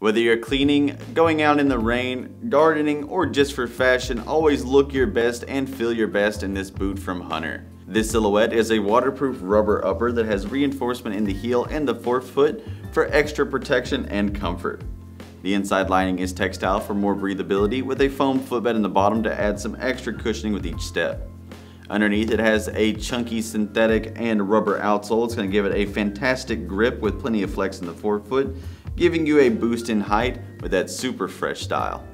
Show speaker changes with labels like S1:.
S1: Whether you're cleaning, going out in the rain, gardening, or just for fashion, always look your best and feel your best in this boot from Hunter. This silhouette is a waterproof rubber upper that has reinforcement in the heel and the forefoot for extra protection and comfort. The inside lining is textile for more breathability with a foam footbed in the bottom to add some extra cushioning with each step. Underneath it has a chunky synthetic and rubber outsole. It's going to give it a fantastic grip with plenty of flex in the forefoot, giving you a boost in height with that super fresh style.